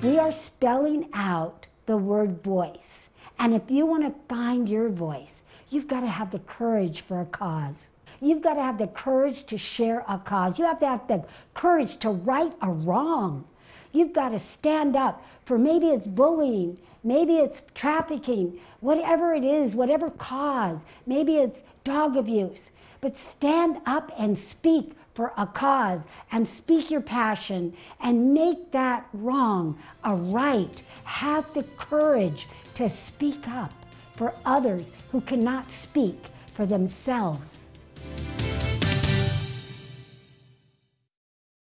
We are spelling out the word voice. And if you want to find your voice, you've got to have the courage for a cause. You've got to have the courage to share a cause. You have to have the courage to right a wrong. You've got to stand up for maybe it's bullying, maybe it's trafficking, whatever it is, whatever cause, maybe it's dog abuse. But stand up and speak for a cause and speak your passion and make that wrong a right. Have the courage to speak up for others who cannot speak for themselves.